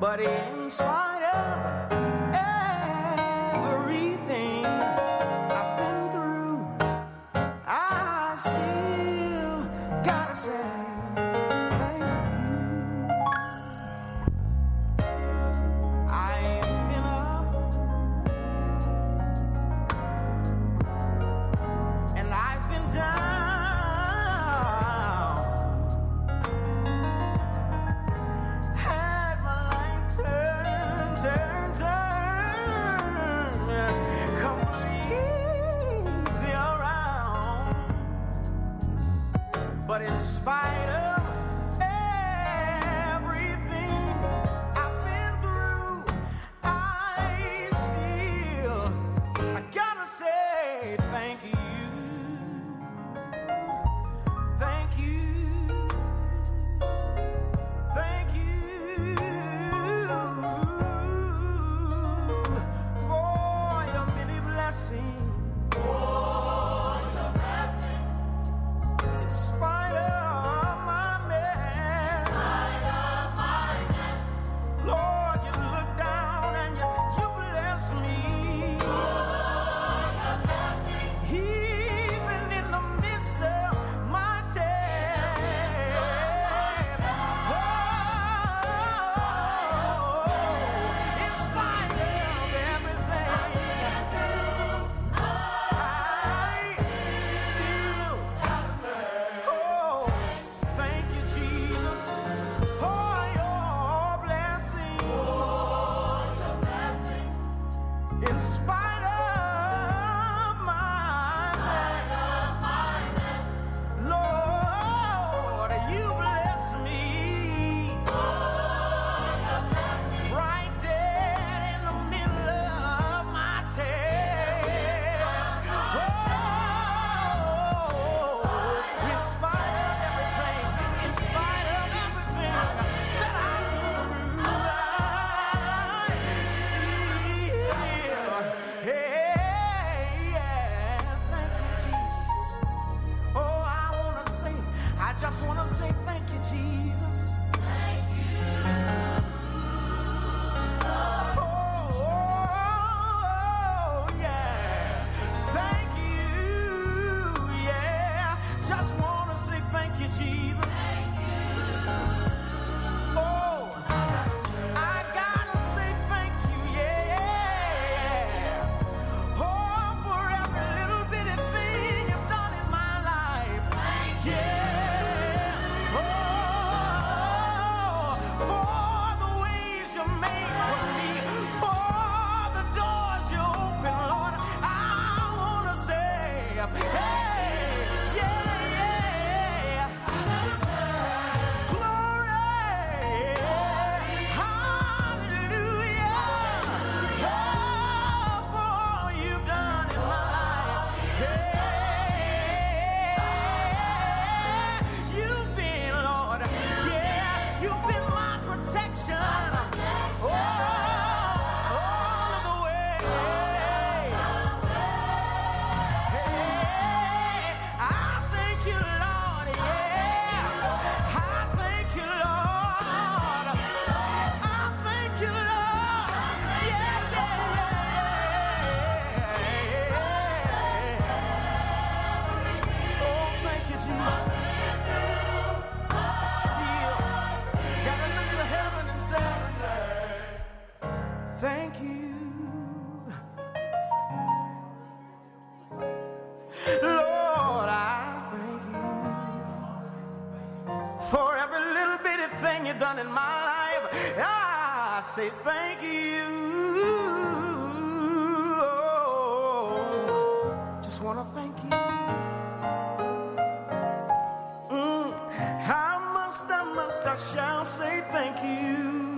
But in spite of everything I've been through, I still gotta say. but in spite of inspired. Lord, I thank you for every little bitty thing you've done in my life. I say thank you. Oh, just want to thank you. Mm, must, I must, I shall say thank you.